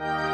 Bye.